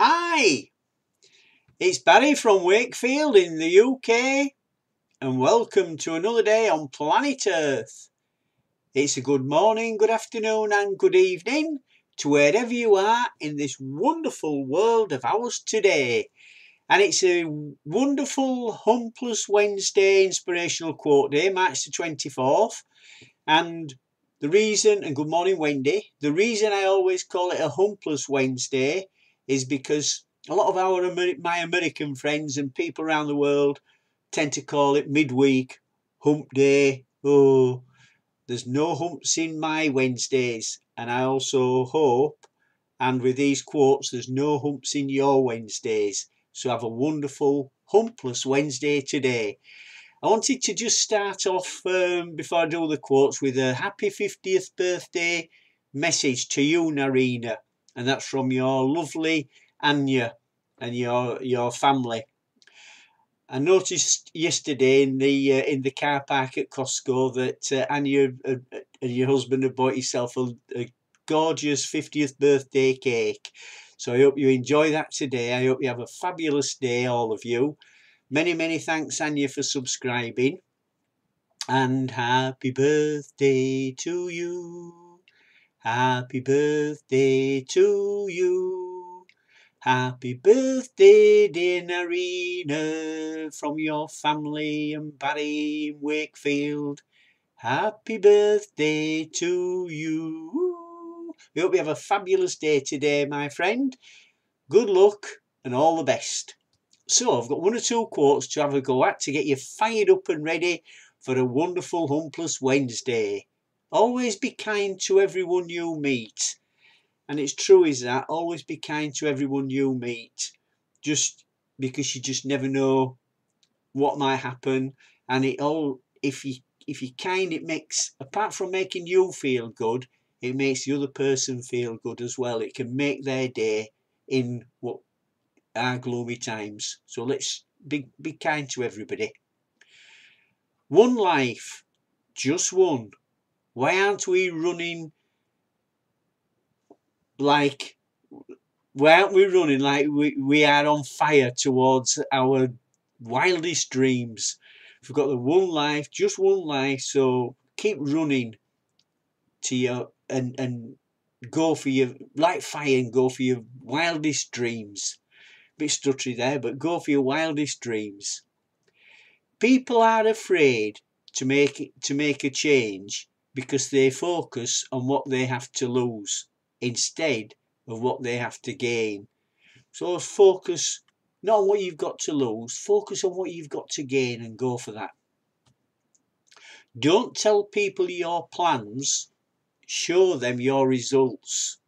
Hi, it's Barry from Wakefield in the UK, and welcome to another day on planet Earth. It's a good morning, good afternoon, and good evening to wherever you are in this wonderful world of ours today. And it's a wonderful Humpless Wednesday inspirational quote day, March the 24th. And the reason, and good morning, Wendy, the reason I always call it a Humpless Wednesday is because a lot of our my American friends and people around the world tend to call it midweek, hump day. Oh, there's no humps in my Wednesdays. And I also hope, and with these quotes, there's no humps in your Wednesdays. So have a wonderful humpless Wednesday today. I wanted to just start off um, before I do the quotes with a happy 50th birthday message to you, Narina and that's from your lovely Anya and your your family. I noticed yesterday in the uh, in the car park at Costco that uh, Anya and your husband have bought yourself a, a gorgeous 50th birthday cake. So I hope you enjoy that today. I hope you have a fabulous day, all of you. Many, many thanks, Anya, for subscribing. And happy birthday to you. Happy birthday to you. Happy birthday, dear Narina, from your family and Barry Wakefield. Happy birthday to you. We hope you have a fabulous day today, my friend. Good luck and all the best. So, I've got one or two quotes to have a go at to get you fired up and ready for a wonderful Humpless Wednesday. Always be kind to everyone you meet. And it's true, is that? Always be kind to everyone you meet. Just because you just never know what might happen. And it all, if you if you're kind, it makes, apart from making you feel good, it makes the other person feel good as well. It can make their day in what are gloomy times. So let's be, be kind to everybody. One life, just one. Why aren't we running like why aren't we running like we, we are on fire towards our wildest dreams? We've got the one life, just one life, so keep running to your and and go for your like fire and go for your wildest dreams. Bit stuttery there, but go for your wildest dreams. People are afraid to make to make a change because they focus on what they have to lose instead of what they have to gain. So focus not on what you've got to lose, focus on what you've got to gain and go for that. Don't tell people your plans, show them your results.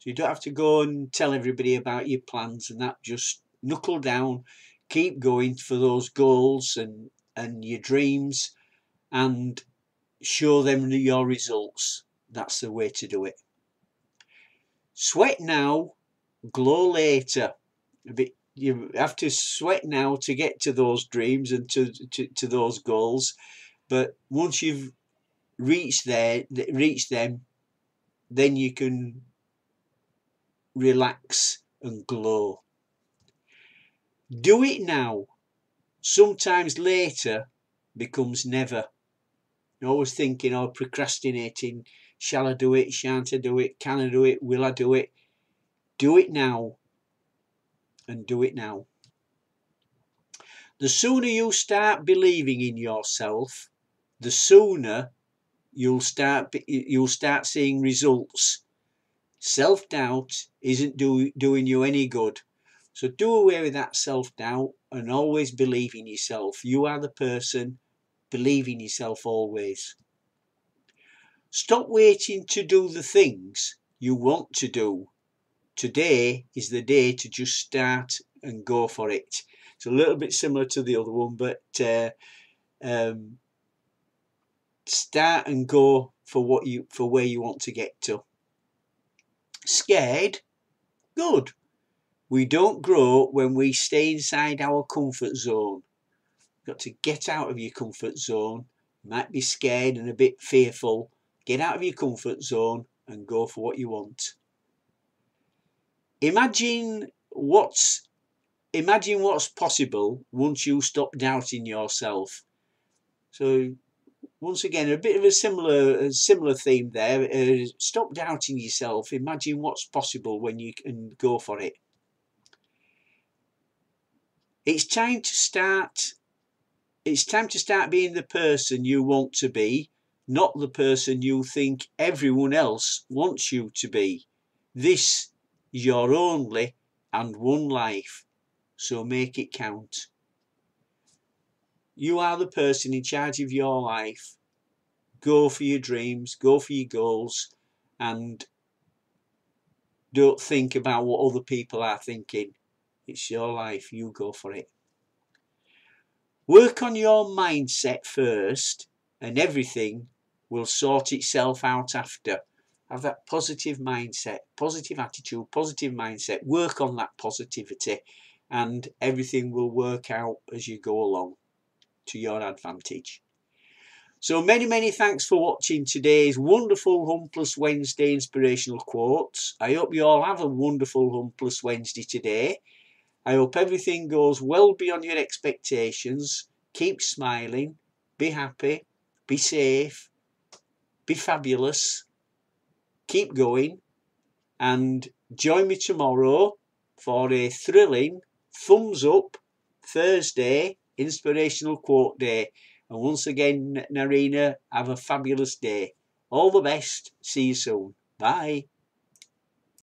So you don't have to go and tell everybody about your plans and that just knuckle down, keep going for those goals and, and your dreams and show them your results. That's the way to do it. Sweat now, glow later. You have to sweat now to get to those dreams and to, to, to those goals. But once you've reached there, reached them, then you can relax and glow. Do it now. Sometimes later becomes never. Always thinking or procrastinating. Shall I do it? Shan't I do it? Can I do it? Will I do it? Do it now. And do it now. The sooner you start believing in yourself, the sooner you'll start you'll start seeing results. Self-doubt isn't do, doing you any good. So do away with that self-doubt and always believe in yourself. You are the person Believe in yourself always. Stop waiting to do the things you want to do. Today is the day to just start and go for it. It's a little bit similar to the other one, but uh, um, start and go for what you for where you want to get to. Scared? Good. We don't grow when we stay inside our comfort zone. You've got to get out of your comfort zone. You might be scared and a bit fearful. Get out of your comfort zone and go for what you want. Imagine what's imagine what's possible once you stop doubting yourself. So once again, a bit of a similar a similar theme there. Uh, stop doubting yourself. Imagine what's possible when you can go for it. It's time to start. It's time to start being the person you want to be, not the person you think everyone else wants you to be. This is your only and one life, so make it count. You are the person in charge of your life. Go for your dreams, go for your goals, and don't think about what other people are thinking. It's your life, you go for it. Work on your mindset first, and everything will sort itself out after. Have that positive mindset, positive attitude, positive mindset. Work on that positivity, and everything will work out as you go along to your advantage. So many, many thanks for watching today's wonderful Humpless Wednesday inspirational quotes. I hope you all have a wonderful Humpless Wednesday today. I hope everything goes well beyond your expectations. Keep smiling, be happy, be safe, be fabulous, keep going, and join me tomorrow for a thrilling thumbs up Thursday inspirational quote day. And once again, Narina, have a fabulous day. All the best. See you soon. Bye.